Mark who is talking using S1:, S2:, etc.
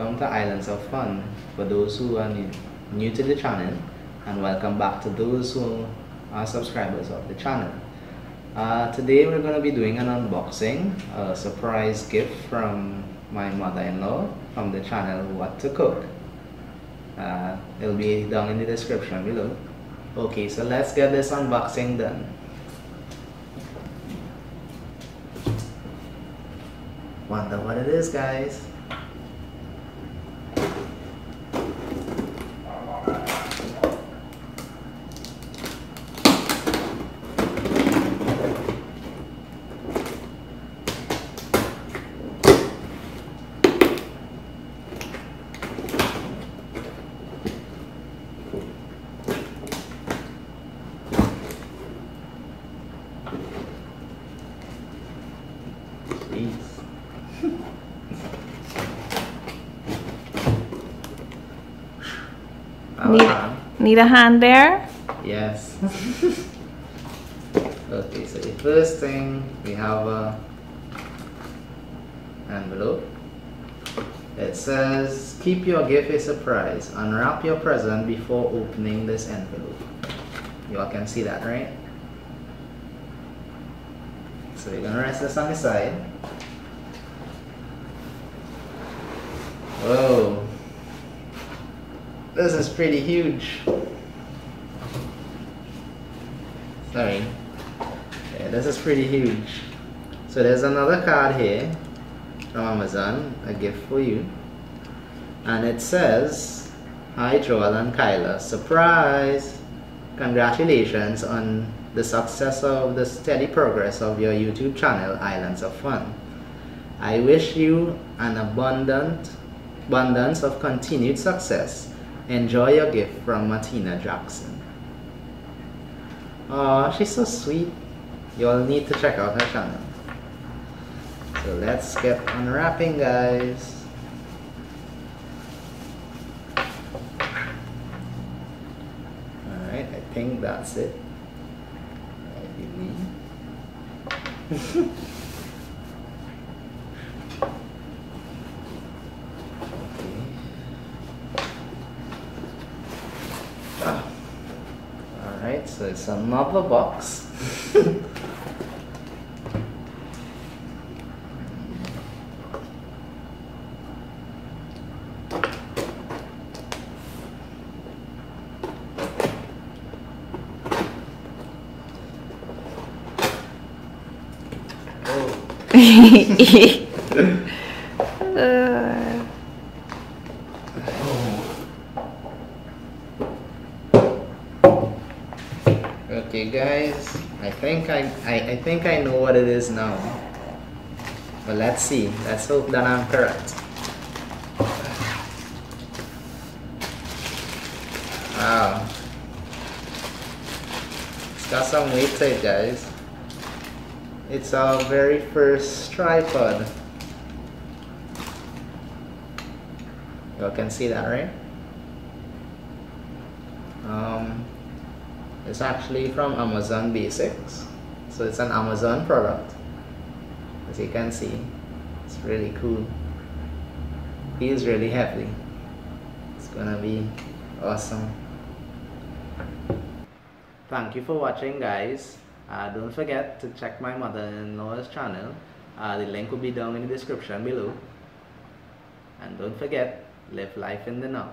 S1: welcome to Islands of Fun for those who are new, new to the channel and welcome back to those who are subscribers of the channel. Uh, today we're going to be doing an unboxing, a surprise gift from my mother-in-law from the channel What to Cook. Uh, it'll be down in the description below. Okay, so let's get this unboxing done. Wonder what it is guys.
S2: Need,
S1: Uh,
S2: need a hand there?
S1: Yes. okay, so the first thing we have a envelope. It says, keep your gift a surprise. Unwrap your present before opening this envelope. You all can see that, right? So we're gonna rest this on the side. Whoa. This is pretty huge. Sorry. Yeah, this is pretty huge. So there's another card here from Amazon, a gift for you. And it says, Hi Joel and Kyla, surprise! Congratulations on the success of the steady progress of your YouTube channel, Islands of Fun. I wish you an abundant abundance of continued success. Enjoy your gift from Martina Jackson. Oh, she's so sweet. You'll need to check out her channel. So let's get unwrapping, guys. Alright, I think that's it. I believe. Ah. Alright, so it's another box. Okay guys, I think I, I, I think I know what it is now. But let's see. Let's hope that I'm correct. Wow. It's got some weight to it guys. It's our very first tripod. You can see that right? Um, it's actually from Amazon Basics. So it's an Amazon product. As you can see, it's really cool. Feels really heavy. It's gonna be awesome. Thank you for watching guys. Uh, don't forget to check my mother-in-law's channel. Uh, the link will be down in the description below. And don't forget, live life in the now.